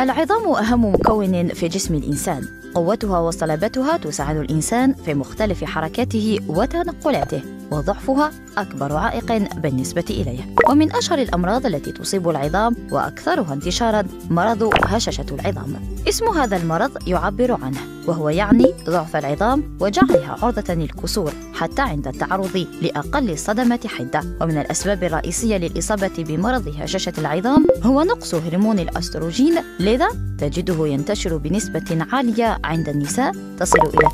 العظام أهم مكون في جسم الإنسان. قوتها وصلابتها تساعد الإنسان في مختلف حركاته وتنقلاته وضعفها أكبر عائق بالنسبة إليه. ومن أشهر الأمراض التي تصيب العظام وأكثرها انتشارا مرض هشاشة العظام. اسم هذا المرض يعبر عنه. وهو يعني ضعف العظام وجعلها عرضة للكسور حتى عند التعرض لأقل الصدمة حدة. ومن الأسباب الرئيسية للإصابة بمرض هشاشة العظام هو نقص هرمون الأستروجين. لذا تجده ينتشر بنسبة عالية عند النساء تصل إلى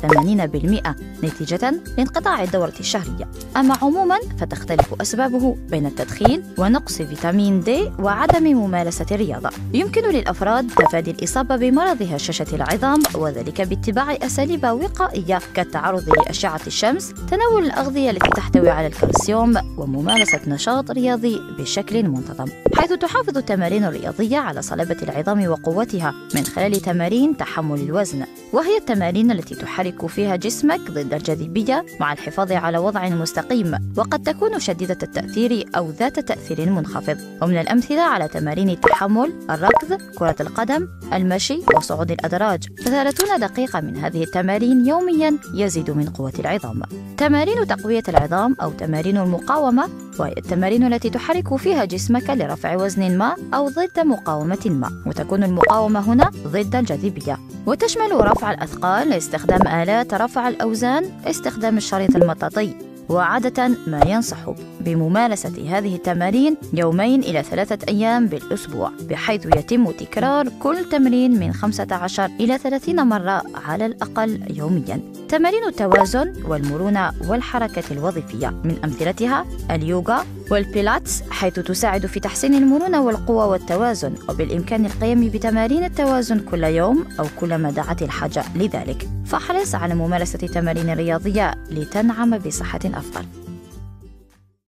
80% نتيجة لانقطاع الدورة الشهرية. أما عموما فتختلف أسبابه بين التدخين ونقص فيتامين دي وعدم ممارسة الرياضة. يمكن للأفراد تفادي الإصابة بمرض هشاشة العظام وذلك باتباع أساليب وقائية كالتعرض لأشعة الشمس تناول الأغذية التي تحتوي على الكالسيوم وممارسة نشاط رياضي بشكل منتظم حيث تحافظ التمارين الرياضية على صلابة العظام وقوتها من خلال تمارين تحمل الوزن. وهي التمارين التي تحرك فيها جسمك ضد الجاذبية مع الحفاظ على وضع مستقيم وقد تكون شديدة التأثير أو ذات تأثير منخفض. ومن الأمثلة على تمارين التحمل الركض كرة القدم المشي وصعود الأدراج. فثلاثون دقيقة من هذه التمارين يوميا يزيد من قوة العظام. تمارين تقوية العظام أو تمارين المقاومة وهي التمارين التي تحرك فيها جسمك لرفع وزن ما أو ضد مقاومة ما. وتكون المقاومة هنا ضد الجاذبية وتشمل رفع الأثقال لاستخدام آلات رفع الأوزان استخدام الشريط المطاطي. وعادة ما ينصح. بممارسة هذه التمارين يومين إلى ثلاثة أيام بالأسبوع بحيث يتم تكرار كل تمرين من 15 إلى 30 مرة على الأقل يوميا. تمارين التوازن والمرونة والحركة الوظيفية من أمثلتها اليوغا والبيلاتس حيث تساعد في تحسين المرونة والقوة والتوازن وبالإمكان القيام بتمارين التوازن كل يوم أو كلما دعت الحاجة لذلك. فاحرص على ممارسة تمارين رياضية لتنعم بصحة أفضل.